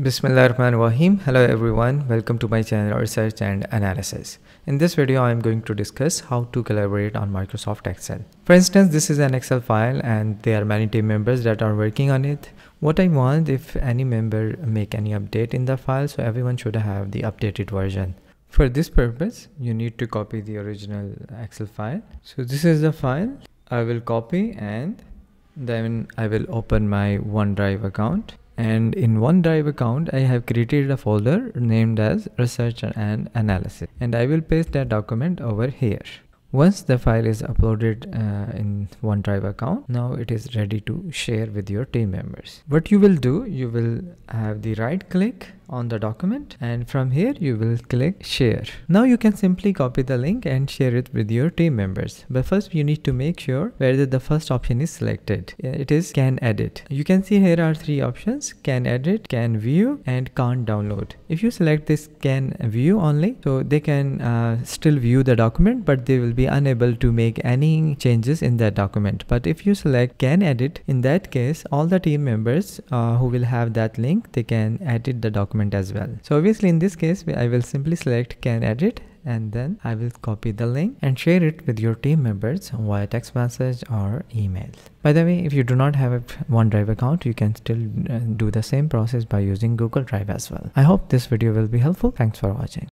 Bismillahirrahmanirrahim. Hello everyone. Welcome to my channel Research and Analysis. In this video, I am going to discuss how to collaborate on Microsoft Excel. For instance, this is an Excel file and there are many team members that are working on it. What I want if any member make any update in the file, so everyone should have the updated version. For this purpose, you need to copy the original Excel file. So this is the file I will copy and then I will open my OneDrive account and in OneDrive account I have created a folder named as research and analysis and I will paste that document over here. Once the file is uploaded uh, in OneDrive account, now it is ready to share with your team members. What you will do, you will have the right click on the document and from here you will click share. Now you can simply copy the link and share it with your team members. But first you need to make sure whether the first option is selected. It is can edit. You can see here are three options can edit, can view and can't download. If you select this can view only so they can uh, still view the document but they will be unable to make any changes in that document. But if you select can edit in that case all the team members uh, who will have that link they can edit the document document as well. So obviously in this case, I will simply select can edit and then I will copy the link and share it with your team members via text message or email. By the way, if you do not have a OneDrive account, you can still uh, do the same process by using Google Drive as well. I hope this video will be helpful. Thanks for watching.